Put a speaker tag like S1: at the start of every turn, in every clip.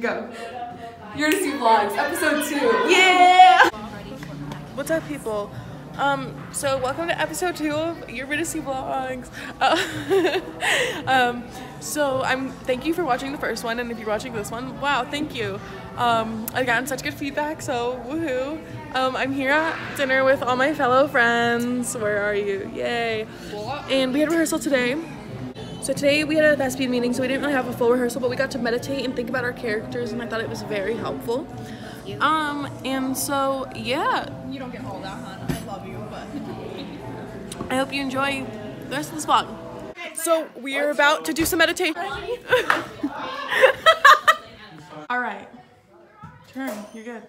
S1: Go. Eurydice vlogs, episode two.
S2: Yeah! What's up, people? Um, so welcome to episode two of Eurydice Vlogs. Uh, um, so I'm thank you for watching the first one, and if you're watching this one, wow, thank you. Um, I've gotten such good feedback, so woohoo. Um, I'm here at dinner with all my fellow friends. Where are you? Yay! And we had rehearsal today. So today we had a thespian meeting, so we didn't really have a full rehearsal, but we got to meditate and think about our characters, and I thought it was very helpful. Um, and so yeah,
S1: You don't get all that, hon. I love you, but.
S2: I hope you enjoy the rest of this vlog. So we are about to do some meditation. All right, turn. You're good.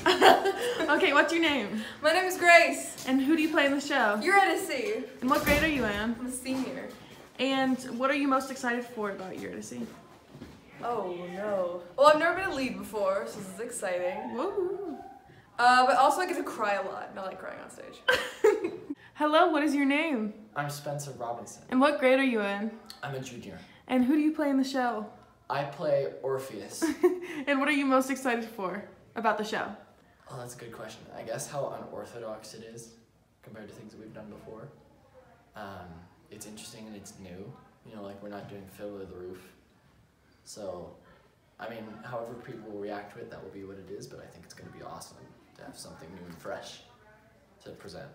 S2: okay, what's your name?
S1: My name is Grace.
S2: And who do you play in the show?
S1: Eurydice.
S2: And what grade are you in?
S1: I'm a senior.
S2: And what are you most excited for about Eurydice?
S1: Oh no. Well, I've never been a lead before, so this is exciting.
S2: Woo!
S1: Uh, but also I get to cry a lot. and I like crying on stage.
S2: Hello, what is your name?
S3: I'm Spencer Robinson.
S2: And what grade are you in?
S3: I'm a junior.
S2: And who do you play in the show?
S3: I play Orpheus.
S2: And what are you most excited for about the show?
S3: Oh, that's a good question. I guess how unorthodox it is compared to things that we've done before. Um, it's interesting and it's new. You know, like we're not doing Fiddler on the Roof. So, I mean, however people will react to it, that will be what it is. But I think it's going to be awesome to have something new and fresh to present.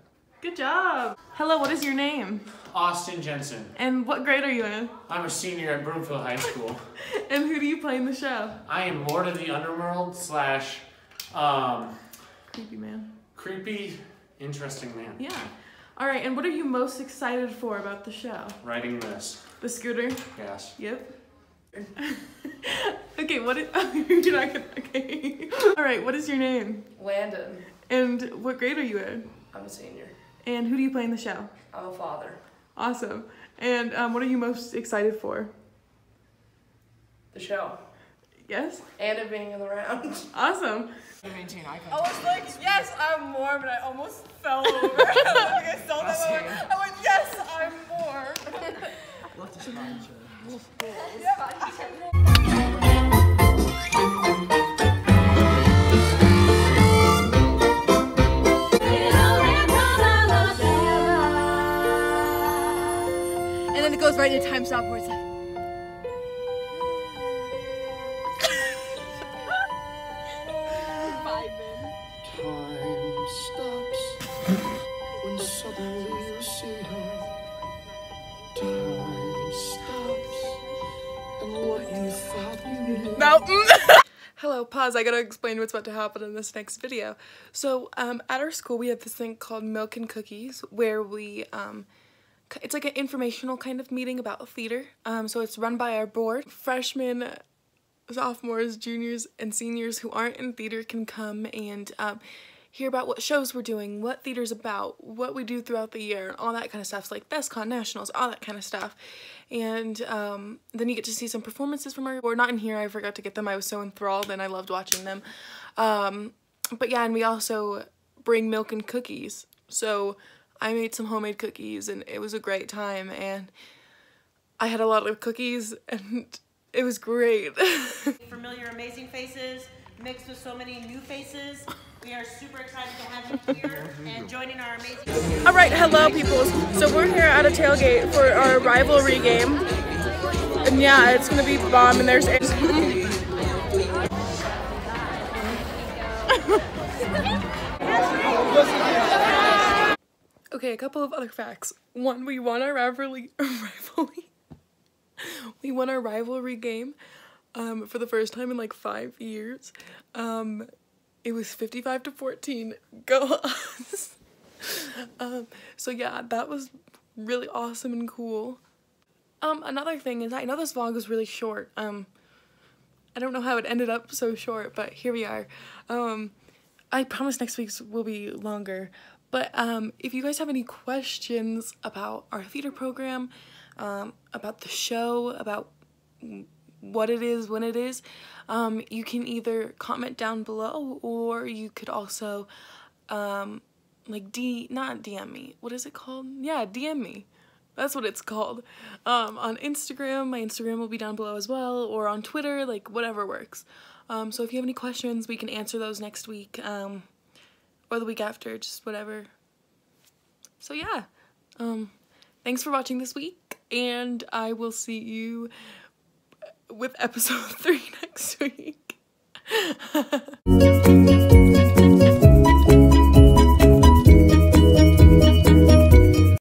S2: Good job. Hello, what is your name?
S4: Austin Jensen.
S2: And what grade are you in?
S4: I'm a senior at Broomfield High School.
S2: And who do you play in the show?
S4: I am Lord of the Underworld slash um,
S2: Creepy man.
S4: creepy, interesting man.
S2: Yeah. All right, and what are you most excited for about the show?
S4: Writing this.
S2: The scooter?
S4: Yes.
S2: Yep. okay, what is, you're not gonna, okay. All right, what is your name?
S1: Landon.
S2: And what grade are you in?
S1: I'm a senior.
S2: And who do you play in the show?
S1: I'm a father.
S2: Awesome. And um, what are you most excited for?
S1: The show.
S2: Yes?
S1: And it being in the round.
S2: Awesome.
S1: I was like, yes, I'm more, but I almost fell over. I saw that moment. I went, yes, I'm more.
S5: And then it goes right into time stop where it's like.
S2: Hello, pause. I gotta explain what's about to happen in this next video. So, um, at our school, we have this thing called Milk and Cookies, where we, um, it's like an informational kind of meeting about theater. Um, so it's run by our board. Freshmen, sophomores, juniors, and seniors who aren't in theater can come and um, hear about what shows we're doing, what theater's about, what we do throughout the year, all that kind of stuff. So like ThesCon, Nationals, all that kind of stuff. And um, then you get to see some performances from our board. Not in here, I forgot to get them. I was so enthralled and I loved watching them. Um, but yeah, and we also bring milk and cookies. So I made some homemade cookies and it was a great time. And I had a lot of cookies and it was great.
S6: familiar, amazing faces mixed with so many new faces. We are super excited to have you here and joining our amazing.
S2: All right, hello, peoples. So we're here at a tailgate for our rivalry game, and yeah, it's gonna be bomb. And there's. okay, a couple of other facts. One, we won our rivalry. rivalry. We won our rivalry game um, for the first time in like five years. Um, it was 55 to 14. Go us. um, so yeah, that was really awesome and cool. Um, another thing is I know this vlog was really short. Um, I don't know how it ended up so short, but here we are. Um, I promise next week's will be longer. But um, if you guys have any questions about our theater program, um, about the show, about what it is, when it is, um, you can either comment down below or you could also um, like D not DM me. What is it called? Yeah, DM me. That's what it's called. Um, on Instagram, my Instagram will be down below as well, or on Twitter, like whatever works. Um, so if you have any questions, we can answer those next week, um, or the week after, just whatever. So yeah, um, thanks for watching this week, and I will see you with episode three next week.